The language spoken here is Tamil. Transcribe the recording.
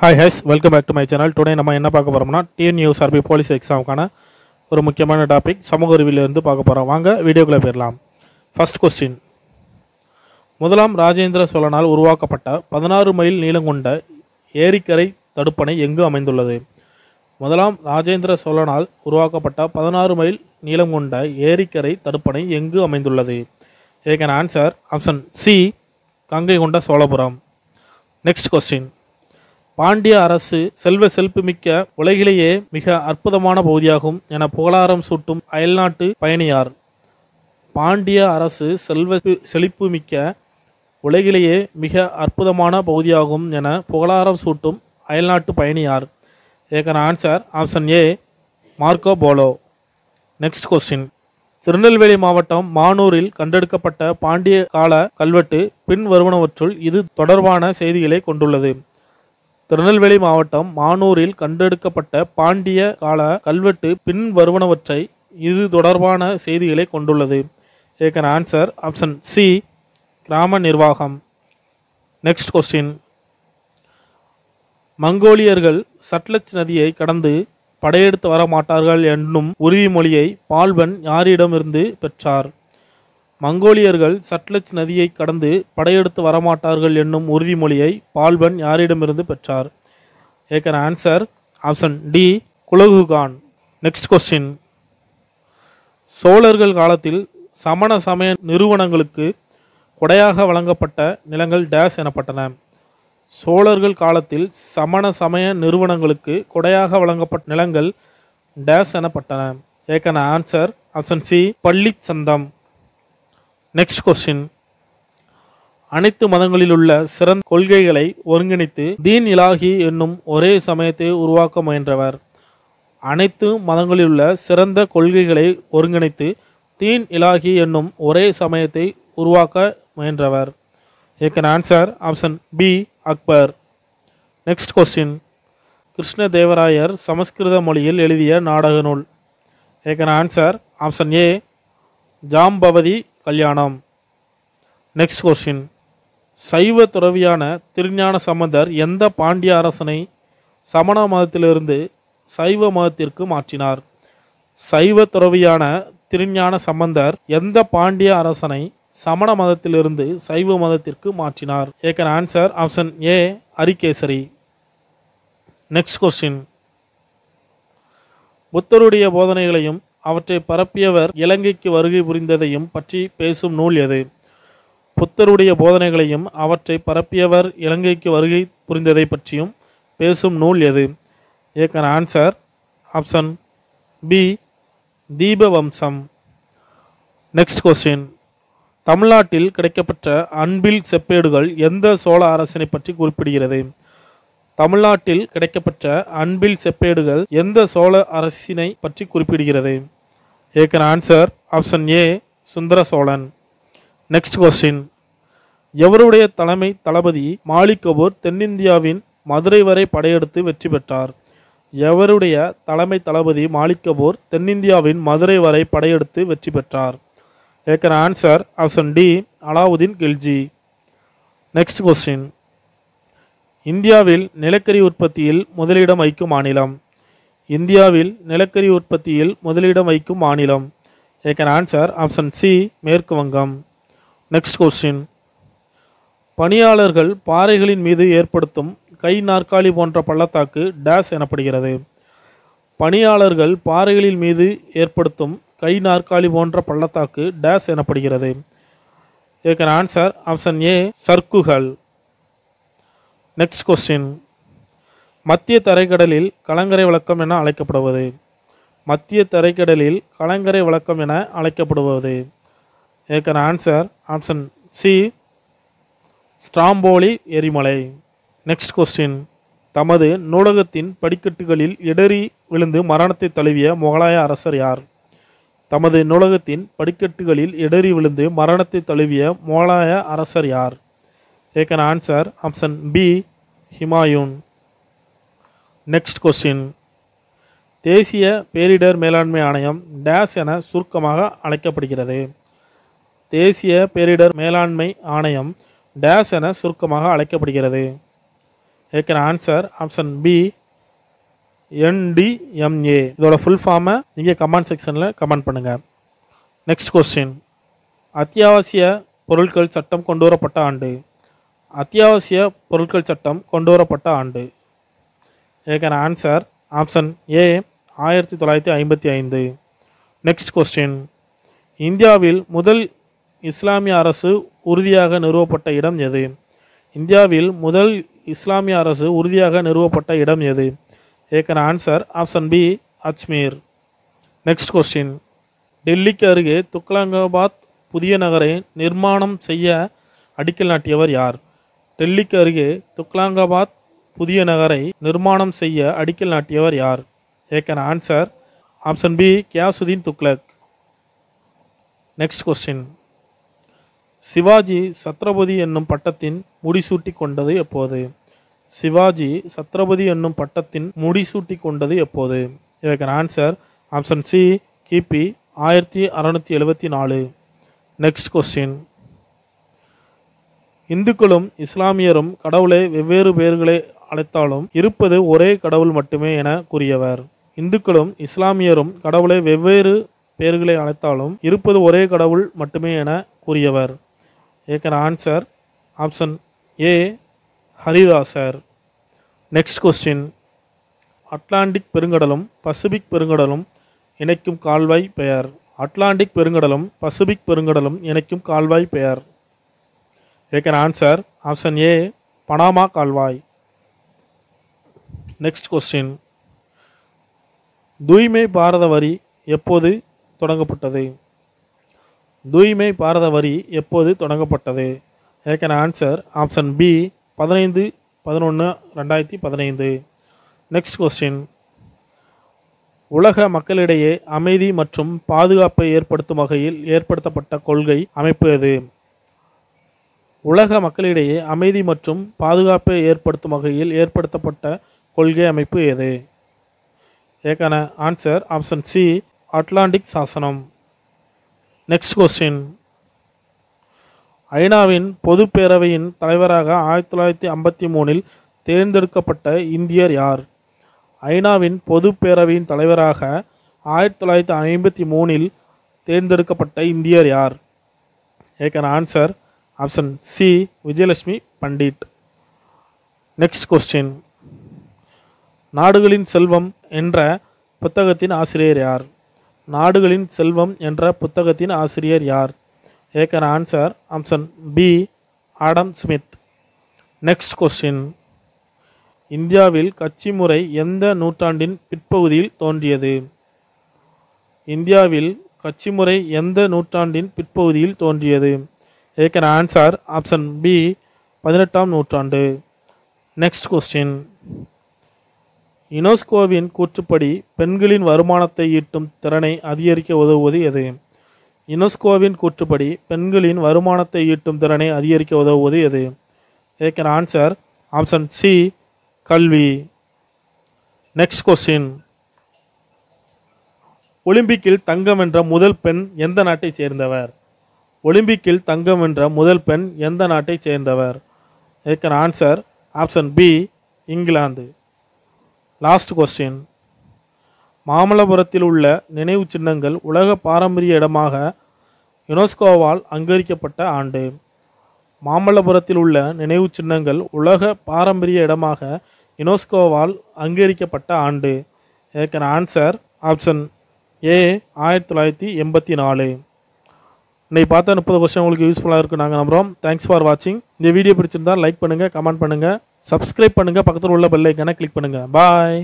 Hi guys welcome back to my channel today நம்ம என்ன பார்க்க போகிறோம்னா டிஎன்யூஎஸ்ஆர்பி போலீஸ் எக்ஸாமுக்கான ஒரு முக்கியமான டாபிக் சமூக அறிவிலிருந்து பார்க்க போகிறோம் வாங்க வீடியோக்குள்ளே போயிடலாம். ஃபஸ்ட் கொஸ்டின் முதலாம் ராஜேந்திர சோழனால் உருவாக்கப்பட்ட பதினாறு மைல் நீளம் கொண்ட ஏரிக்கரை தடுப்பணை எங்கு அமைந்துள்ளது? முதலாம் ராஜேந்திர சோழனால் உருவாக்கப்பட்ட பதினாறு மைல் நீளம் கொண்ட ஏரிக்கரை தடுப்பணை எங்கு அமைந்துள்ளது? இதற்கான ஆன்சர் ஆப்ஷன் சி கங்கை கொண்ட சோழபுரம். நெக்ஸ்ட் கொஸ்டின் பாண்டிய அரசு செல்வ செல்புமிக்க உலகிலேயே மிக அற்புதமான பகுதியாகும் என புகழாரம் சூட்டும் அயல்நாட்டு பயணியார். பாண்டிய அரசு செல்வ செழிப்புமிக்க உலகிலேயே மிக அற்புதமான பகுதியாகும் என புகழாரம் சூட்டும் அயல்நாட்டு பயணியார். ஏகன் answer option A Marco Polo next question Tirunelveli மாவட்டம் மானூரில் கண்டெடுக்கப்பட்ட பாண்டிய கால கல்வெட்டு பின் வருவனவற்றுள் இது தொடர்பான செய்திகளை கொண்டுள்ளது. திருநெல்வேலி மாவட்டம் மானூரில் கண்டெடுக்கப்பட்ட பாண்டிய கால கல்வெட்டு பின் வருவனவற்றை இது தொடர்பான செய்திகளை கொண்டுள்ளது. ஏகன் ஆன்சர் ஆப்ஷன் சி கிராம நிர்வாகம். Next question. மங்கோலியர்கள் சட்லஜ் நதியை கடந்து படையெடுத்து வர மாட்டார்கள் என்னும் உறுதிமொழியை பால்பன் யாரிடமிருந்து பெற்றார்? மங்கோலியர்கள் சட்லஜ் நதியை கடந்து படையெடுத்து வரமாட்டார்கள் என்னும் உறுதிமொழியை பால்பன் யாரிடமிருந்து பெற்றார்? ஏக்கன் answer option D Hulagu Khan. Next question சோழர்கள் காலத்தில் சமண சமய நிறுவனங்களுக்கு கொடையாக வழங்கப்பட்ட நிலங்கள் டேஸ் எனப்பட்டன. சோழர்கள் காலத்தில் சமண சமய நிறுவனங்களுக்கு கொடையாக வழங்கப்பட்ட நிலங்கள் டேஸ் எனப்பட்டன. ஏக்கன் ஆன்சர் ஆப்ஷன் சி பள்ளிச் சந்தம். Next question. அனைத்து மதங்களில் உள்ள சிறந்த கொள்கைகளை ஒருங்கிணைத்து தீன் இலாஹி என்னும் ஒரே சமயத்தை உருவாக்க முயன்றவர். அனைத்து மதங்களில் உள்ள சிறந்த கொள்கைகளை ஒருங்கிணைத்து தீன் இலாகி என்னும் ஒரே சமயத்தை உருவாக்க முயன்றவர். ஏக்கன் answer option B Akbar. Next question Krishnadevarayar சமஸ்கிருத மொழியில் எழுதிய நாடக நூல். ஏக்கன் answer option A Jambavati Kalyanam. Next question சைவ துறவியான திருஞான சம்பந்தர் எந்த பாண்டிய அரசனை சமண மதத்திலிருந்து சைவ மதத்திற்கு மாற்றினார்? சைவ துறவியான திருஞான சம்பந்தர் எந்த பாண்டிய அரசனை சமண மதத்திலிருந்து சைவ மதத்திற்கு மாற்றினார். ஏக்கன் answer option A Arikesari. Next question புத்தருடைய போதனைகளையும் அவற்றை பரப்பியவர் இலங்கைக்கு வருகை புரிந்ததையும் பற்றி பேசும் நூல் எது? புத்தருடைய போதனைகளையும் அவற்றை பரப்பியவர் இலங்கைக்கு வருகை புரிந்ததை பற்றியும் பேசும் நூல் எது? ஏக்கன் answer option B Dipavamsa. Next question தமிழ்நாட்டில் கிடைக்கப்பெற்ற அன்பில் செப்பேடுகள் எந்த சோழ அரசனை பற்றி குறிப்பிடுகிறது? தமிழ்நாட்டில் கிடைக்கப்பெற்ற அன்பில் செப்பேடுகள் எந்த சோழ அரசினை பற்றி குறிப்பிடுகிறது? ஏக்கன் answer option A Sundara Cholan next question எவருடைய தலைமை தளபதி மாலிக் கபூர் தென்னிந்தியாவின் மதுரை வரை படையெடுத்து வெற்றி பெற்றார்? எவருடைய தலைமை தளபதி மாலிக் கபூர் தென்னிந்தியாவின் மதுரை வரை படையெடுத்து வெற்றி பெற்றார்? ஏக்கன் answer option D Alauddin Khilji. Next question இந்தியாவில் நிலக்கரி உற்பத்தியில் முதலிடம் வைக்கும் மாநிலம். இந்தியாவில் நிலக்கரி உற்பத்தியில் முதலிடம் வைக்கும் மாநிலம். ஏக்கன் ஆன்சர் ஆப்ஷன் சி மேற்கு வங்கம். நெக்ஸ்ட் கொஸ்டின் பணியாளர்கள் பாறைகளின் மீது ஏற்படுத்தும் கை நாற்காலி போன்ற பள்ளத்தாக்கு டேஸ் எனப்படுகிறது. பணியாளர்கள் பாறைகளின் மீது ஏற்படுத்தும் கை நாற்காலி போன்ற பள்ளத்தாக்கு டேஸ் எனப்படுகிறது. ஏக்கன் ஆன்சர் ஆப்ஷன் ஏ சர்க்குகள். நெக்ஸ்ட் கொஸ்டின் மத்திய தரைக்கடலில் கலங்கரை விளக்கம் என அழைக்கப்படுவது. மத்திய தரைக்கடலில் கலங்கரை விளக்கம் என அழைக்கப்படுவது. ஏக்கன் ஆன்சர் ஆப்ஷன் சி ஸ்ட்ராம்போலி எரிமலை. நெக்ஸ்ட் கொஸ்டின் தமது நூலகத்தின் படிக்கட்டுகளில் இடறி விழுந்து மரணத்தை தழுவிய முகலாய அரசர் யார்? தமது நூலகத்தின் படிக்கட்டுகளில் இடறி விழுந்து மரணத்தை தழுவிய மோலாய அரசர் யார்? ஏக்கன் answer option B Humayun next question தேசிய பேரிடர் மேலாண்மை ஆணையம் டேஸ் என சுருக்கமாக அழைக்கப்படுகிறது. தேசிய பேரிடர் மேலாண்மை ஆணையம் டேஸ் என சுருக்கமாக அழைக்கப்படுகிறது. ஏற்கனவே ஆன்சர் ஆப்ஷன் பி என்டிஎம்ஏ இதோட ஃபுல் ஃபார்மை நீங்கள் கமெண்ட் செக்ஷனில் கமெண்ட் பண்ணுங்கள் நெக்ஸ்ட் கொஸ்டின் அத்தியாவசிய பொருட்கள் சட்டம் கொண்டு வரப்பட்ட ஆண்டு. அத்தியாவசிய பொருட்கள் சட்டம் கொண்டு வரப்பட்ட ஆண்டு இதுக்கான ஆன்சர் ஆப்ஷன் ஏ ஆயிரத்தி தொள்ளாயிரத்தி ஐம்பத்தி ஐந்து. நெக்ஸ்ட் கொஸ்டின் இந்தியாவில் முதல் இஸ்லாமிய அரசு உறுதியாக நிறுவப்பட்ட இடம் எது? இந்தியாவில் முதல் இஸ்லாமிய அரசு உறுதியாக நிறுவப்பட்ட இடம் எது? ஏற்கன answer option B Ajmer next question டெல்லிக்கு அருகே துக்லங்காபாத் புதிய நகரை நிர்மாணம் செய்ய அடிக்கல் நாட்டியவர் யார்? டெல்லிக்கு அருகே துக்லாங்காபாத் புதிய நகரை நிர்மாணம் செய்ய அடிக்கல் நாட்டியவர் யார்? ஏற்கன answer option B Ghiyasuddin Tughlaq next question Shivaji Chhatrapati என்னும் பட்டத்தின் முடிசூட்டி கொண்டது எப்போது? சிவாஜி சத்ரபதி என்னும் பட்டத்தின் முடிசூட்டி கொண்டது எப்போது இதற்கான ஆன்சர் ஆப்ஷன் சி கிபி ஆயிரத்தி அறநூற்றி எழுபத்தி நாலு. நெக்ஸ்ட் கொஸ்டின் இந்துக்களும் இஸ்லாமியரும் கடவுளை வெவ்வேறு பெயர்களை அழைத்தாலும் இருப்பது ஒரே கடவுள் மட்டுமே என கூறியவர். இந்துக்களும் இஸ்லாமியரும் கடவுளை வெவ்வேறு பெயர்களை அழைத்தாலும் இருப்பது ஒரே கடவுள் மட்டுமே என கூறியவர். ஏற்கன answer option A Haridasar next question Atlantic பெருங்கடலும் Pacific பெருங்கடலும் இணைக்கும் கால்வாய் பெயர். அட்லாண்டிக் பெருங்கடலும் பசிபிக் பெருங்கடலும் இணைக்கும் கால்வாய் பெயர். ஏற்கன ஆன்சர் ஆப்ஷன் ஏ பனாமா கால்வாய். நெக்ஸ்ட் கொஸ்டின் தூய்மை பாரத வரி எப்போது தொடங்கப்பட்டது? தூய்மை பாரத வரி எப்போது தொடங்கப்பட்டது? ஏற்கன ஆன்சர் ஆப்ஷன் பி பதினைந்து பதினொன்று ரெண்டாயிரத்தி பதினைந்து. நெக்ஸ்ட் கொஸ்டின் உலக மக்களிடையே அமைதி மற்றும் பாதுகாப்பை ஏற்படுத்தும் வகையில் ஏற்படுத்தப்பட்ட கொள்கை அமைப்பு எது? உலக மக்களிடையே அமைதி மற்றும் பாதுகாப்பை ஏற்படுத்தும் வகையில் ஏற்படுத்தப்பட்ட கொள்கை அமைப்பு எது? ஏக்கான ஆன்சர் ஆப்ஷன் சி அட்லாண்டிக் சாசனம் நெக்ஸ்ட் கொஸ்டின் ஐநாவின் பொது பேரவையின் தலைவராக ஆயிரத்தி தொள்ளாயிரத்தி ஐம்பத்தி மூணில் தேர்ந்தெடுக்கப்பட்ட இந்தியர் யார்? ஐநாவின் பொது பேரவையின் தலைவராக ஆயிரத்தி தொள்ளாயிரத்தி ஐம்பத்தி மூணில் தேர்ந்தெடுக்கப்பட்ட இந்தியர் யார்? ஏற்கன answer option C Vijayalakshmi Pandit. Next question நாடுகளின் செல்வம் என்ற புத்தகத்தின் ஆசிரியர் யார்? நாடுகளின் செல்வம் என்ற புத்தகத்தின் ஆசிரியர் யார்? ஏற்கன answer option B Adam Smith next question இந்தியாவில் கட்சி முறை எந்த நூற்றாண்டின் பிற்பகுதியில் தோன்றியது? இந்தியாவில் கட்சி முறை எந்த நூற்றாண்டின் பிற்பகுதியில் தோன்றியது? ஏற்கன ஆன்சர் ஆப்ஷன் பி பதினெட்டாம் நூற்றாண்டு. நெக்ஸ்ட் கொஸ்டின் யுனெஸ்கோவின் கூற்றுப்படி பெண்களின் வருமானத்தை ஈட்டும் திறனை அதிகரிக்க உதவுவது எது? யுனெஸ்கோவின் கூற்றுப்படி பெண்களின் வருமானத்தை ஈட்டும் திறனை அதிகரிக்க உதவுவது எது? ஏற்கன ஆன்சர் ஆப்ஷன் சி கல்வி. நெக்ஸ்ட் கொஸ்டின் ஒலிம்பிக்கில் தங்கம் வென்ற முதல் பெண் எந்த நாட்டைச் சேர்ந்தவர்? ஒலிம்பிக்கில் தங்கம் வென்ற முதல் பெண் எந்த நாட்டைச் சேர்ந்தவர்? ஏற்கன answer option B England. Last question மாமல்லபுரத்தில் உள்ள நினைவு சின்னங்கள் உலக பாரம்பரிய இடமாக யுனெஸ்கோவால் அங்கீகரிக்கப்பட்ட ஆண்டு. மாமல்லபுரத்தில் உள்ள நினைவு சின்னங்கள் உலக பாரம்பரிய இடமாக யுனெஸ்கோவால் அங்கீகரிக்கப்பட்ட ஆண்டு. இதற்கான ஆன்சர் ஆப்ஷன் ஏ ஆயிரத்தி தொள்ளாயிரத்தி எண்பத்தி நாலு. இன்னைக்கு பார்த்த முப்பது கொஸ்டின் உங்களுக்கு யூஸ்ஃபுல்லாக இருக்கும் நாங்கள் நம்புகிறோம் தேங்க்ஸ் ஃபார் வாட்சிங் இந்த வீடியோ பிடிச்சிருந்தால் லைக் பண்ணுங்கள் கமெண்ட் பண்ணுங்கள் சப்ஸ்கிரைப் பண்ணுங்கள் பக்கத்தில் உள்ள பெல்லைக்கான கிளிக் பண்ணுங்கள் பாய்